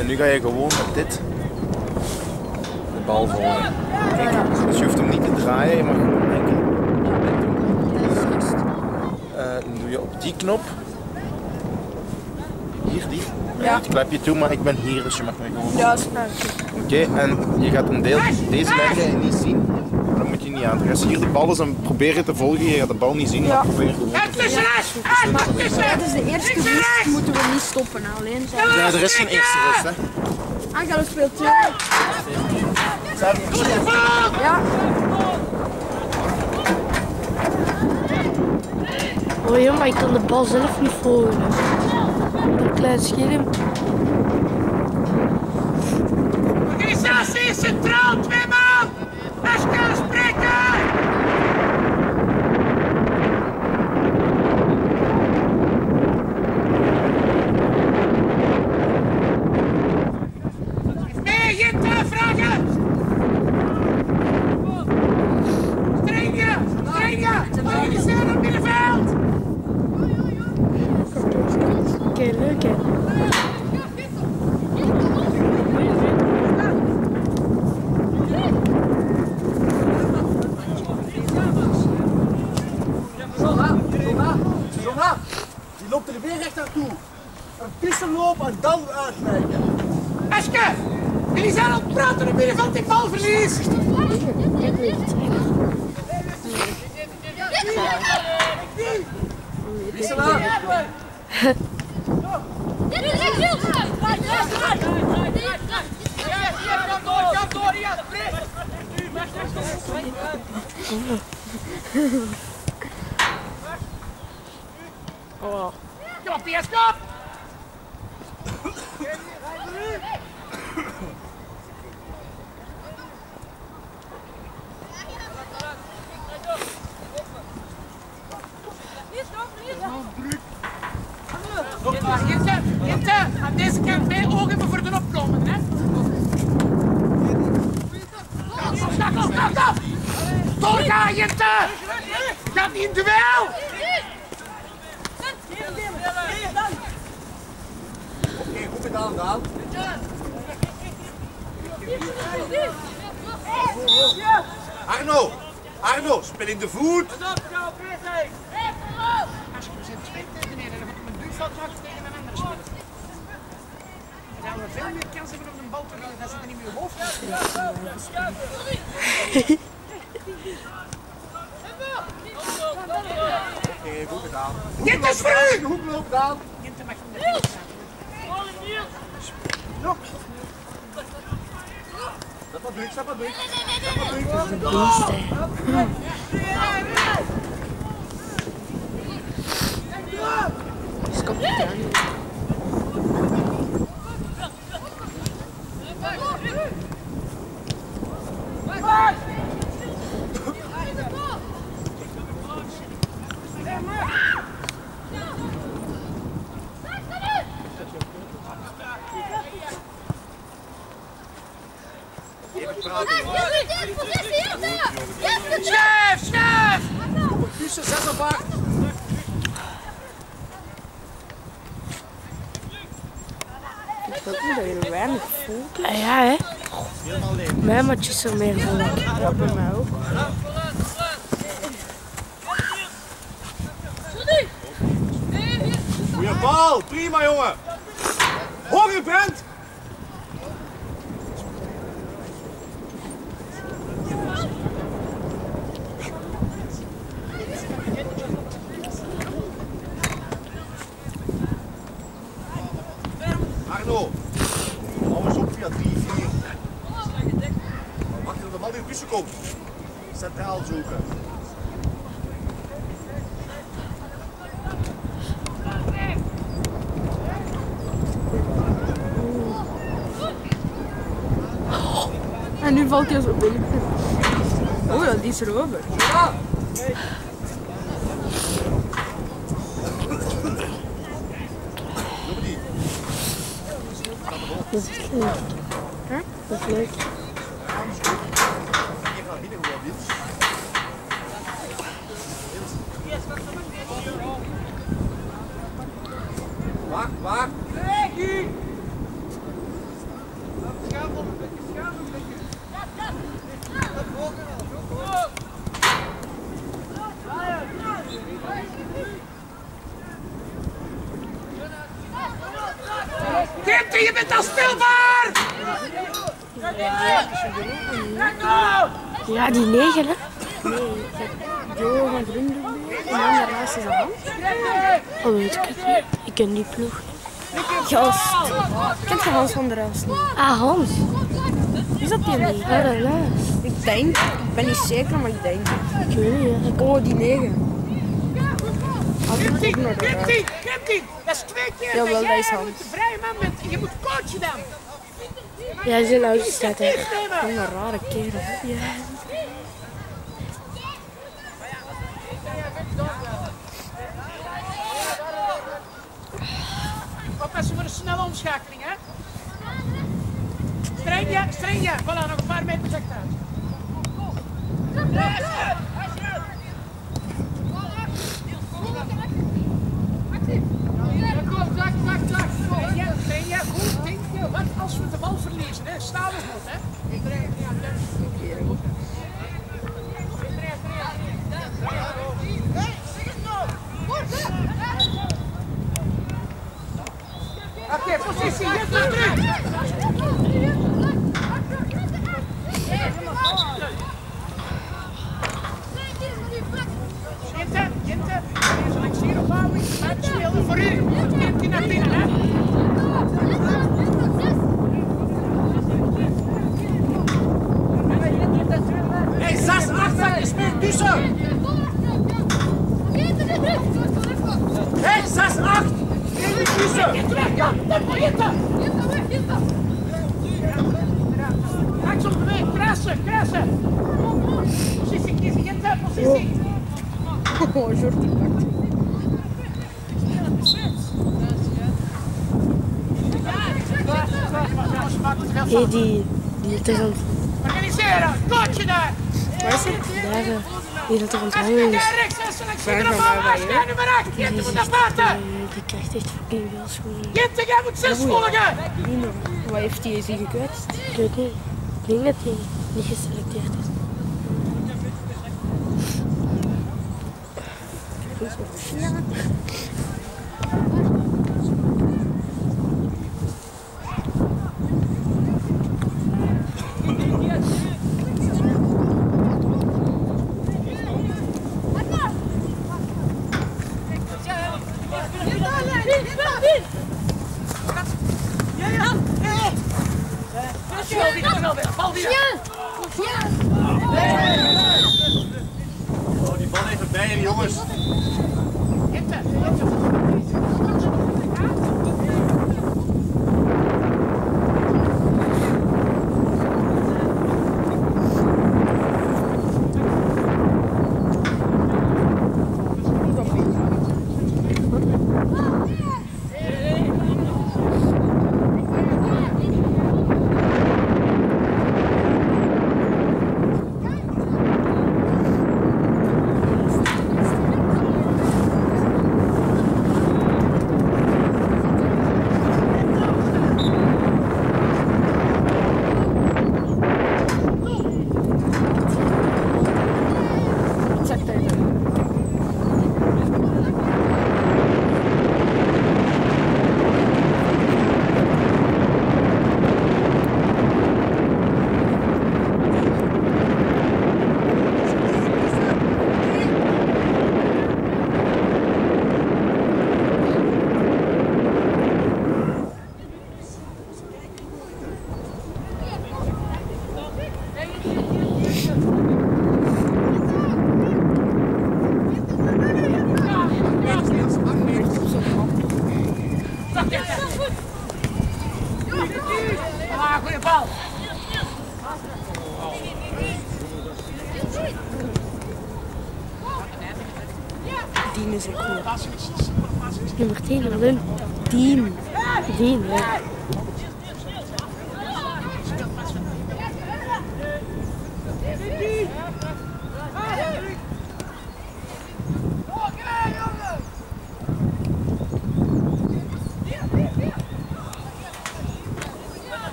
En nu ga je gewoon met dit de bal volgen. Kijk, dus je hoeft hem niet te draaien, je mag gewoon enkel. Eh, dan doe je op die knop. Hier, die. Ja. Het klepje toe, maar ik ben hier, dus je mag me gewoon. Ja, nou. Oké, en je gaat een deel, deze ga je niet zien moet je niet aantrekken. hier de bal is en probeer te volgen. Je gaat de bal niet zien, Ja. probeer gewoon. Het is rechts! Het is de eerste rust, moeten we niet stoppen. Nou, Alleen zijn. Ja, er is geen eerste rust, hè. Angelo speelt twee. Ja. Oh joh, maar ik kan de bal zelf niet volgen. Een klein scherm. Organisatie centraal 2! Wissel aan. Kom op, Piers, kom! Nog maar, Jinte, Jinte, aan deze kant twee ogen even voor de opkomen, hè? Kom, kom, kom, kom, kom! Doorgaan, Jinte! Gaat niet in duel! Oké, goed gedaan, Daan. Arno, Arno, speel in de voet. Als twee tegen één en dan moet een duurveld maken tegen een andere speler. Dan gaan we veel meer kans hebben om een bal te winnen. Dat zit er niet meer je hoofd. Dit is voor u! Hoekloop, Daan. Jinte mag niet naar binnen staan. Stap maar druk, stap maar druk. Stap maar druk kapitein. Even praten, jongen. Schuif, schuif! Tussen 6 op 8. Ik weet niet dat je er weinig voelt. Ah, ja hè. Mijn matjes er meer volk. Ja, bij mij ook. Goeie bal, prima jongen. Hoger Brent. Arno, hou eens op via 3, 4. Wacht tot de bal weer tussen komt. Centraal zoeken. En nu valt hij zo binnen. Oh ja, die is erover. Doe die. Dat is leuk. Dat is leuk. Even naar binnen gewoon, Niels. Wacht, wacht. bent al speelbaar! Ja, die negen, hè. Jo van Groendoek en dan daarnaast is Hans. Oh, weet ik het niet. Ik ken die ploeg. Gast. Kent je Hans van der Elst niet? Ah, Hans. Is dat die niet? Ja, daarnaast. Ik denk. Ik ben niet zeker, maar ik denk. Ik weet niet, hè. Ik- Oh, die negen. Ik. Grimtien, Grimtien! Dat is twee keer Jawel, dat dat jij is Hans. een vrije man bent. Je moet coachen dan. Ja, zijn oudste staat nemen. Wat een rare kerel. Ja. Omschakeling, hè? Streng je. Voilà, nog een paar meter. Ja, kom. Goed, denk je. Wat als we de bal verliezen, hè? Staan we goed, hè? Oké, positie, je gaat terug. Jinte, Jinte, je zal ik zien ophouden. Spelen voor u. Kindje naar binnen, hè? Hé, 6, 8, zak je speelt tussen. Hé, 6, 8. Jullie tussen. Jinte weg, ja. Tempo, Jinte. Rechts op de weg, krassen, krassen. Positie kiezen, Jinte, positie. Oh, Jordi pakt. Die, die het er aan, Organiseren, coachen daar. waar is het? Daar, eh, die het er aan het hangen is. Nummer 8, Jente moet naar buiten. Eh, Die krijgt echt fucking veel schoenen. Jij moet zes volgen. Wat heeft hij zich gekwetst? Ik weet niet. Ik denk dat hij niet geselecteerd is. Ja, Nummer 10, wat een team. Team, ja.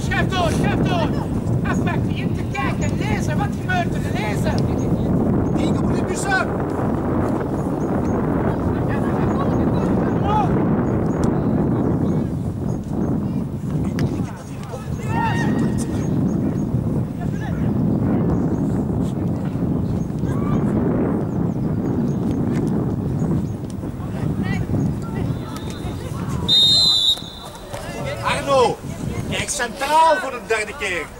Schuif door, schuif door. Afwachten, te kijken, lezen, wat gebeurt er, lezen centraal voor de derde keer.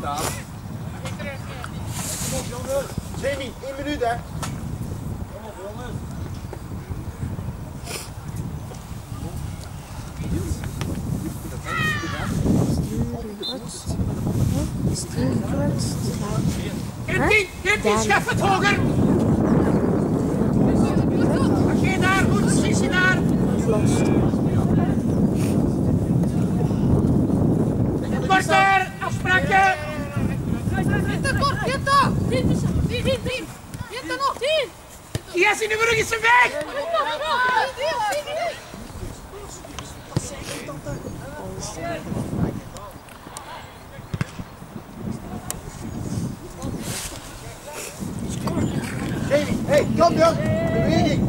daar. Kom op jongen. Jamie, één minuut hè. Kom op jongen. Geen tien, geen tien, schep het hoger. Oké, daar, goed, precies daar. Korter, afspraakje. Yes, in de rug is ze weg. Jamie, hey, kom joh. Beweging.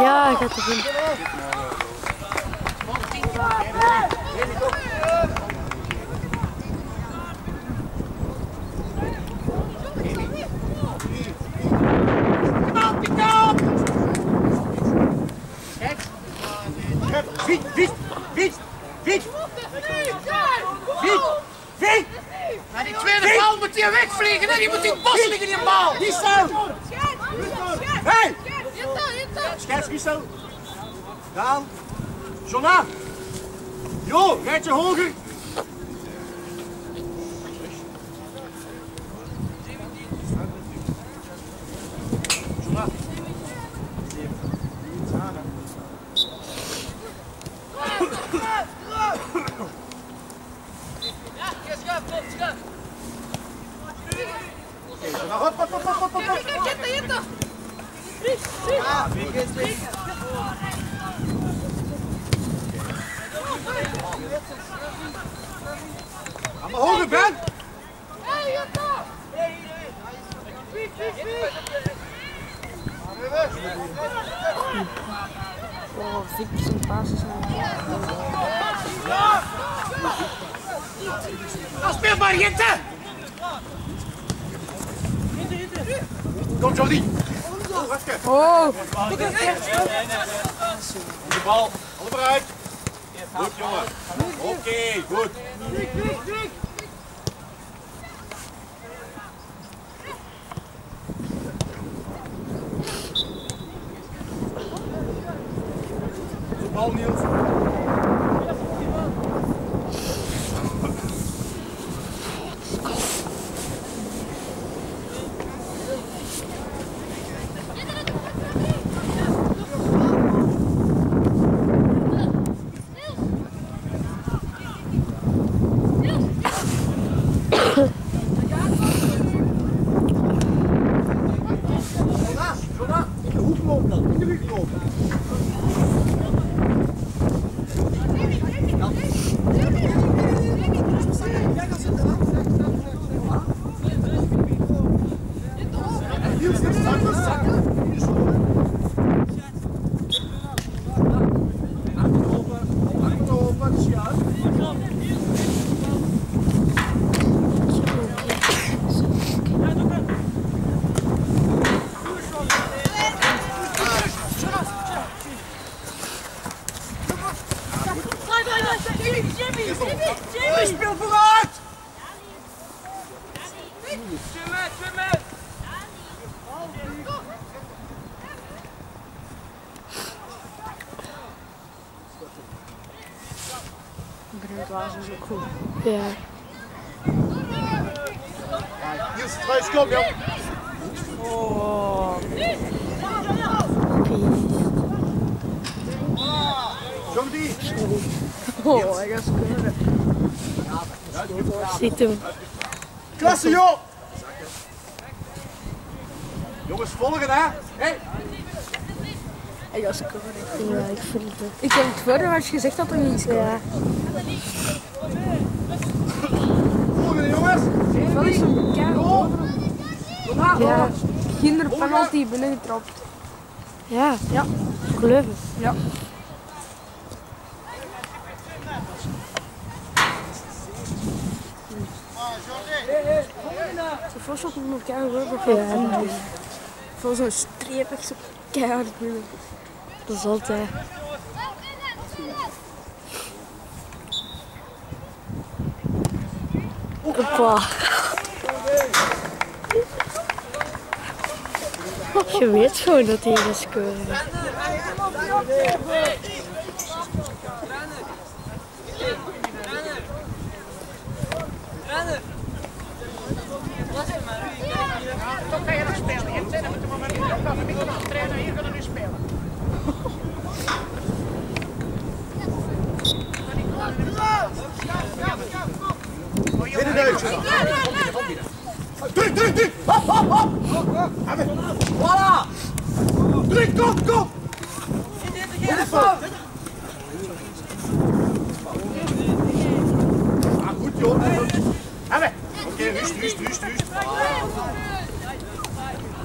Ja, gaat erin. Kom op, piek op. Fiets, fiets, fiets, fiets, fiets, fiets. Maar die tweede bal moet hier Die moet in het bos liggen, die bal. Niet zo. Hey, schets niet zo. Daan. Jonna. Jo, rijd je hoger. Jonna. Oké, Jonna, hop, hop, hop, hop, hop, hop. Ga maar hoger, Ben. Oh, Victor zijn passes zijn. Afspeelbaar, Jente. Kom, Jordi. Oh, De bal. Alle vooruit. Goed jongen. Oké, goed. De Kom joh. Jordi. Oh, hij gaat scoren. Ziet hem. Klasse joh! Jongens, volgen hè! Hey. Hij gaat scoren. Ja, ik voel het. Ik heb het vorige match gezegd dat hij niet scoorde. Ja. Volgen jongens! Wat is een bekend? Ja. Kinder penalty binnengetrapt. Ja. Ja. Geloof het. Ja. Zo vast ook nog keihard rubber. Ja. Voor zo'n streep echt zo keihard binnen. Dat is altijd. Hoppa. Je weet gewoon dat hij gaat scoren. Toch ga je nog spelen. Je hebt nog trainen. Hier gaan we dan. Druk, druk, druk! Hop, hop, hop! Voilà! Druk, kom, kom! Ah, goed joh. Hebben. Oké, rust, rust, rust, rust.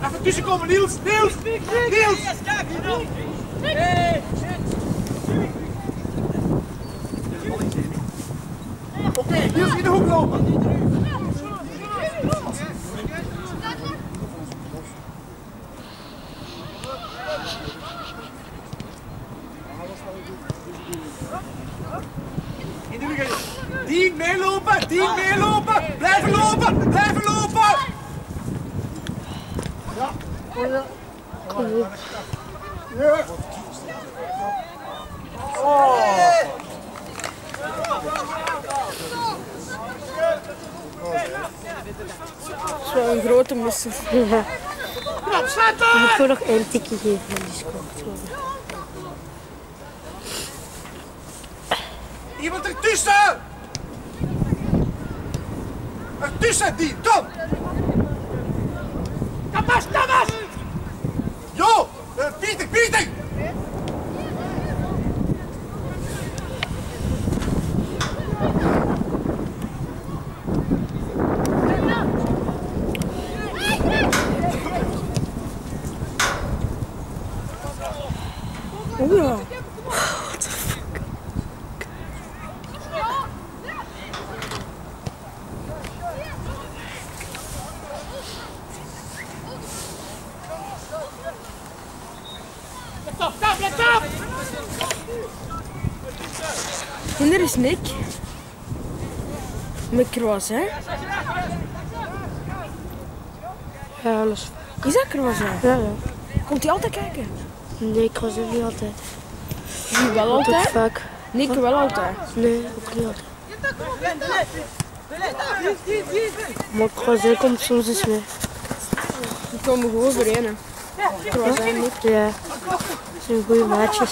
Even tussenkomen, Niels, Niels! Niels! Oké, Niels in de hoek lopen. Dien meelopen, dien meelopen. Blijven lopen, blijven lopen. Ja. Oh. Dat is wel een grote misser. Slaat Je moet nog één tikje geven en die scoort gewoon. Iemand ertussen! Ertussen, die, kom! Tamas, Tamas! Jo, uh, Pieter, Pieter! Nick. Met croissant. Ja, alles. Is dat croissant? Ja, ja. Komt hij altijd kijken? Nee, ik was er niet altijd. Zie wel altijd? vaak. Nick wel altijd. Nee, ook niet altijd. Maar croissant komt soms eens mee. Die komen gewoon overeen. hè. Croissant en Nick. Ja, dat zijn goede maatjes.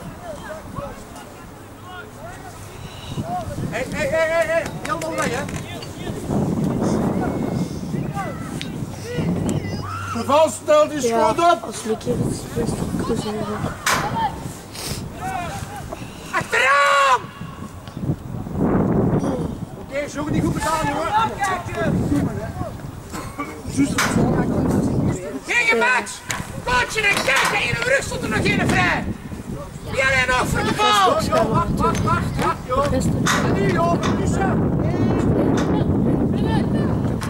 Hé, hé, hé, hé, hé. Helemaal weg, hè? De val die schot op. als hier iets ook. Achteraan! Oké, zo niet goed gedaan, jongen. Geen Max! Coachen en kijken, in de rug stond er nog geen vrij! Alleen nog voor de bal! Wacht, wacht, wacht, wacht, joh. En nu, joh, tussen.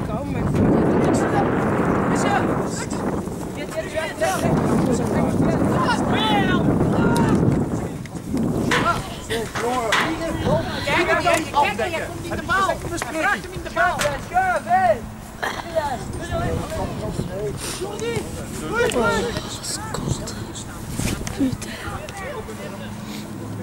Kom, mijn vriend. Kijk, kijk, kijk, kijk, je komt in de bal! Hem in de bal! Ja.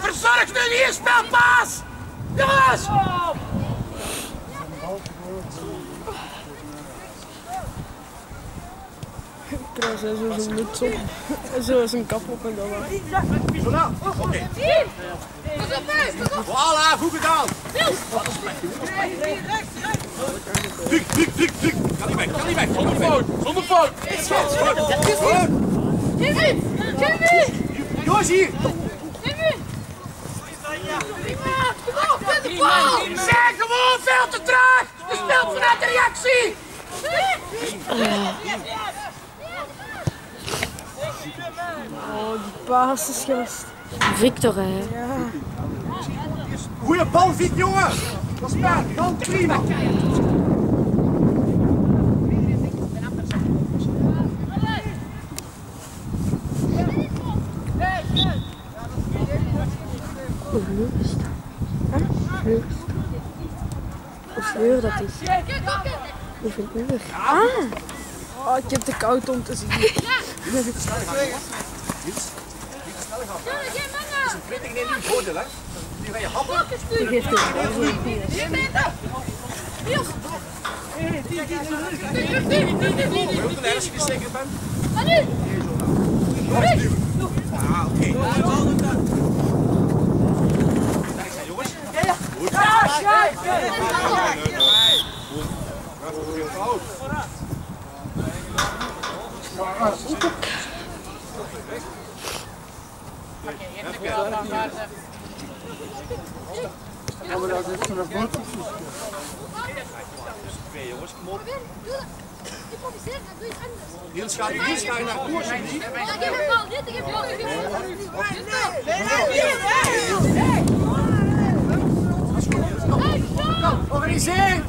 Verzorg nu die spelpaas! Jongens! Croissant zo zijn muts op. Zo zijn kap op en dan. Oké. Voilà, goed gedaan. Druk, druk, druk, druk. Ga niet weg, ga niet weg. Zonder fout, zonder fout. Goed. Jongens, hier. Zijn gewoon veel te traag! Je speelt vanuit de reactie! Oh, die paas is gast. Victor, hè. Goeie bal, Viet, jongen. Dat is prima. uur. Ah. Oh, ik heb te koud om te zien. Ja. Nu heb ik snel gaan. Niets. Niet snel gaan. Het een prettig hè? Hier. ga je happen. Nu geeft het. Hier Hier. Niels. Hoe de ergens ben? Maar nu. Hier. Ah, oké. Ja, Ja. Niels ga je Niels ga je naar koers. Organiseer!